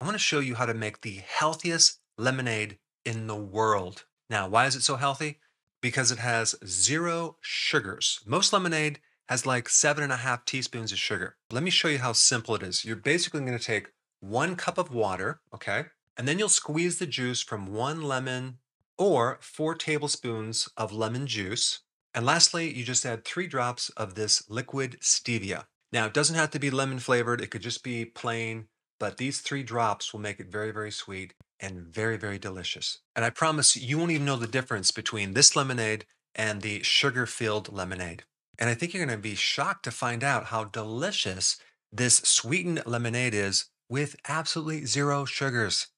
I want to show you how to make the healthiest lemonade in the world. Now, why is it so healthy? Because it has zero sugars. Most lemonade has like seven and a half teaspoons of sugar. Let me show you how simple it is. You're basically going to take one cup of water, okay? And then you'll squeeze the juice from one lemon or four tablespoons of lemon juice. And lastly, you just add three drops of this liquid stevia. Now, it doesn't have to be lemon flavored, it could just be plain, but these three drops will make it very, very sweet and very, very delicious. And I promise you won't even know the difference between this lemonade and the sugar filled lemonade. And I think you're going to be shocked to find out how delicious this sweetened lemonade is with absolutely zero sugars.